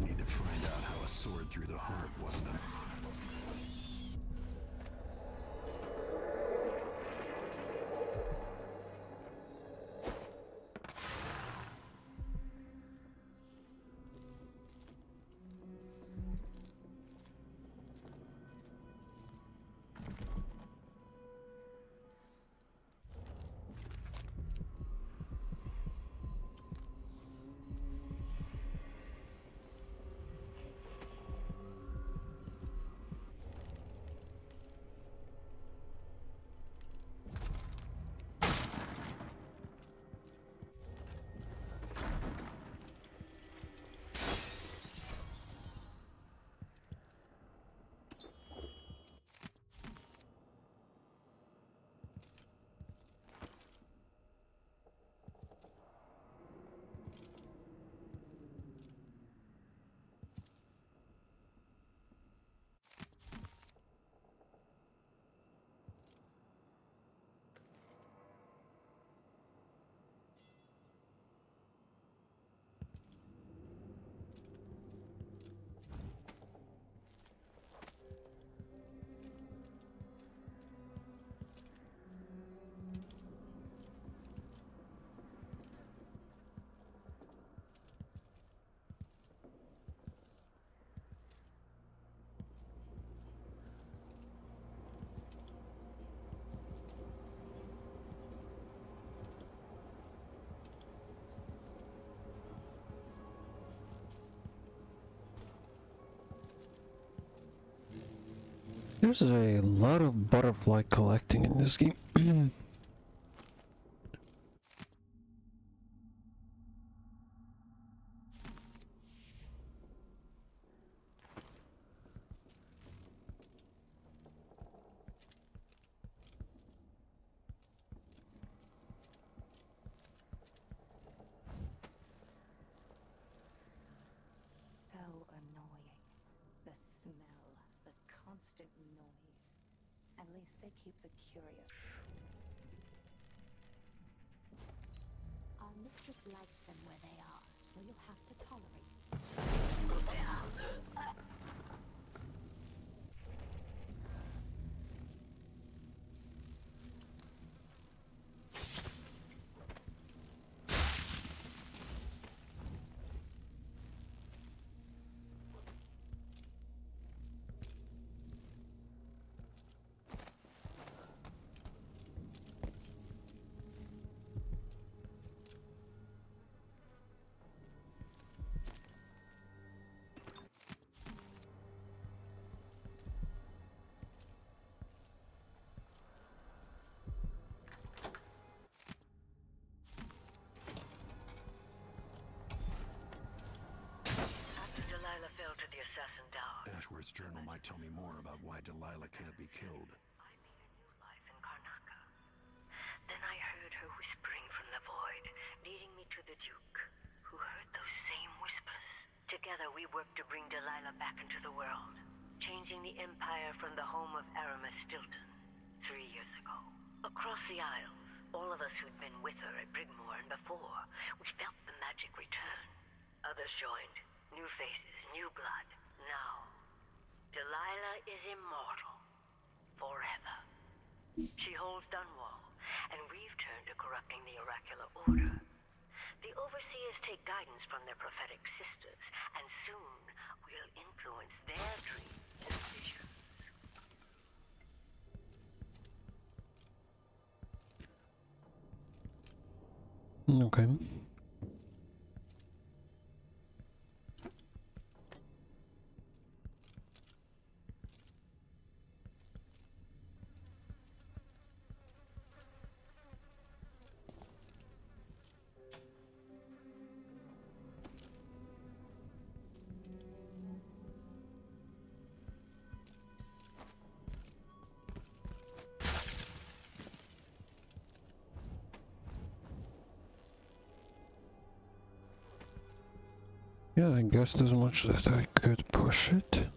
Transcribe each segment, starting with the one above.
I need to find out how a sword through the heart wasn't There's a lot of butterfly collecting in this game. So annoying. The smell, the constant noise. At least they keep the curious. Our mistress likes them where they are, so you'll have to tolerate. Tower, journal might tell me more about why Delilah can't be killed. I made a new life in Karnaca. Then I heard her whispering from the void, leading me to the Duke, who heard those same whispers. Together we worked to bring Delilah back into the world, changing the Empire from the home of Aramis Stilton three years ago. Across the Isles, all of us who'd been with her at Brigmore and before, we felt the magic return. Others joined. New faces, new blood. Now, immortal. Forever. She holds Dunwall, and we've turned to corrupting the oracular order. The overseers take guidance from their prophetic sisters, and soon we'll influence their dreams and visions. Okay. Yeah, I guess there's much that I could push it.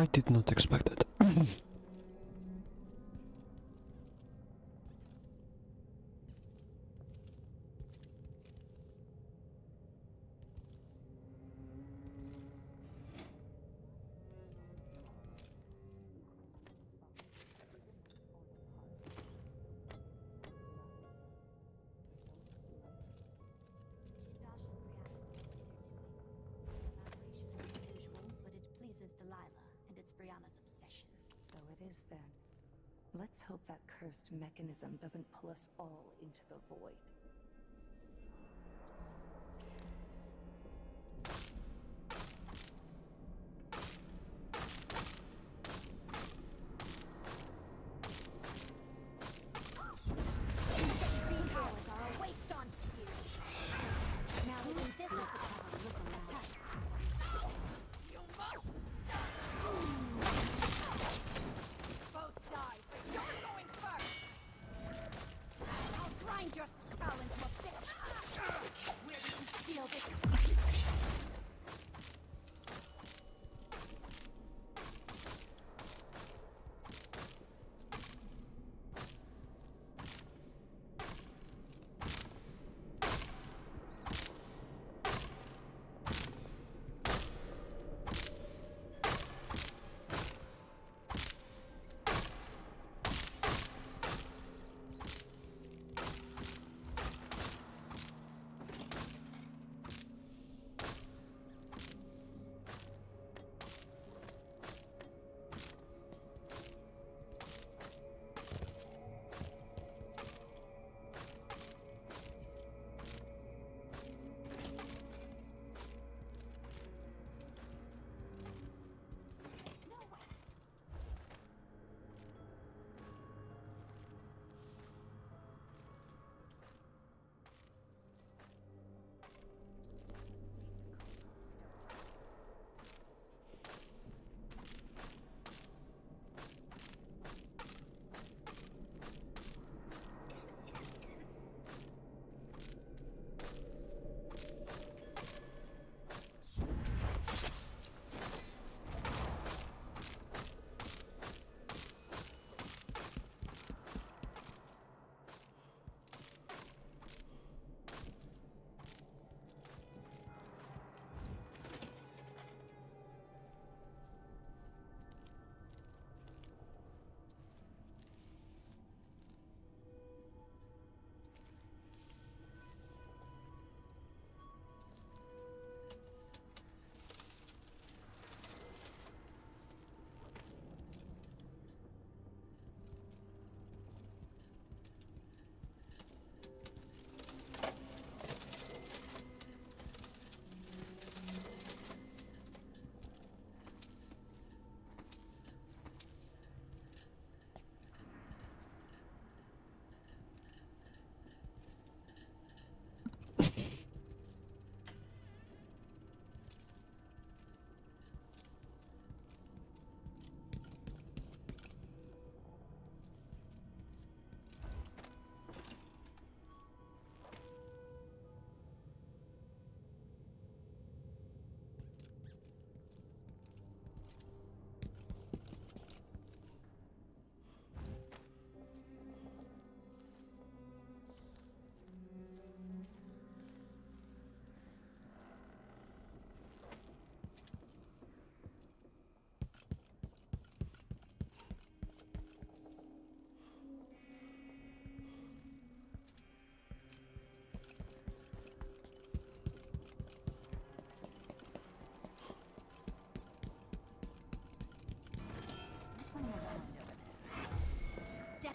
I did not expect it. is then. Let's hope that cursed mechanism doesn't pull us all into the void.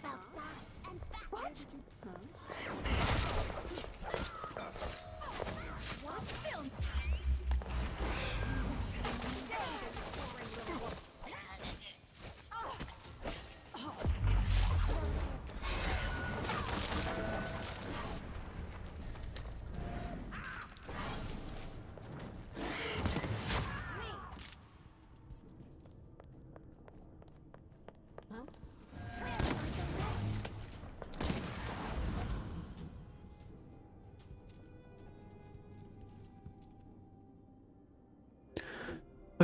outside. And back what? Huh?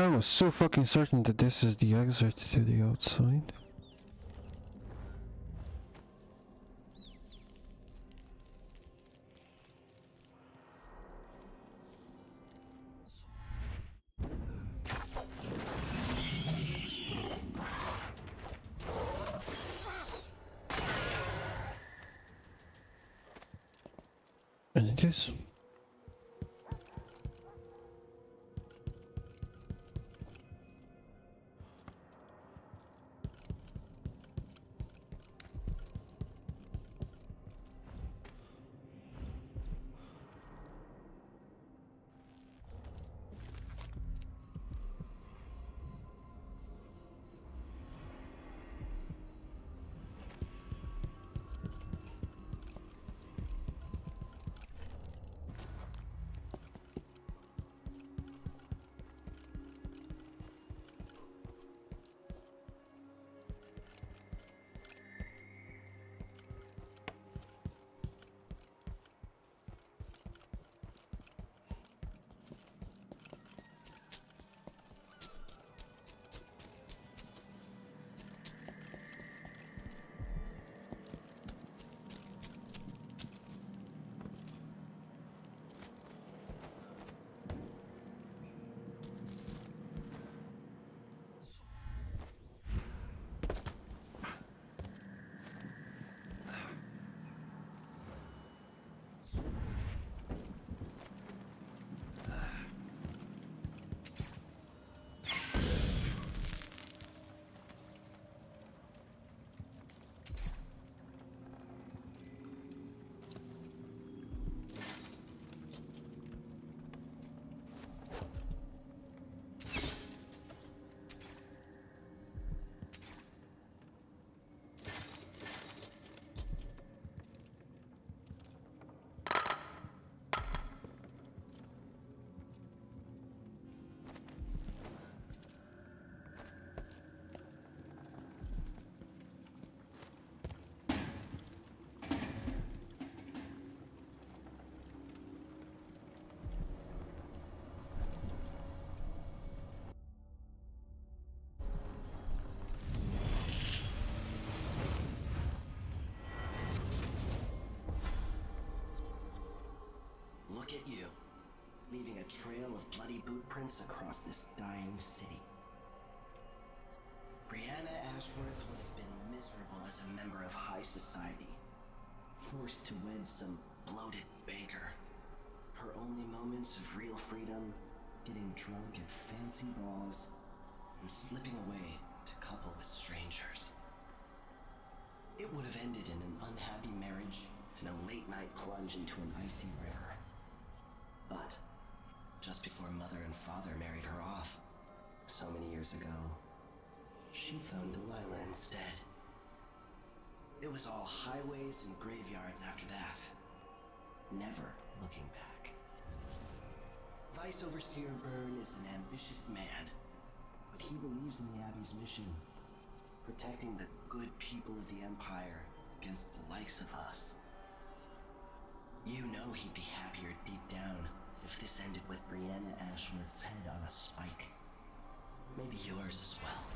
I was so fucking certain that this is the exit to the outside. Look at you, leaving a trail of bloody boot prints across this dying city. Breanna Ashworth would have been miserable as a member of high society, forced to wed some bloated banker. Her only moments of real freedom, getting drunk at fancy balls, and slipping away to couple with strangers. It would have ended in an unhappy marriage and a late night plunge into an icy river. But just before mother and father married her off, so many years ago, she found Delilah instead. It was all highways and graveyards after that, never looking back. Vice Overseer Byrne is an ambitious man, but he believes in the Abbey's mission, protecting the good people of the Empire against the likes of us. You know he'd be happier deep down if this ended with Breanna Ashworth's head on a spike. Maybe yours as well.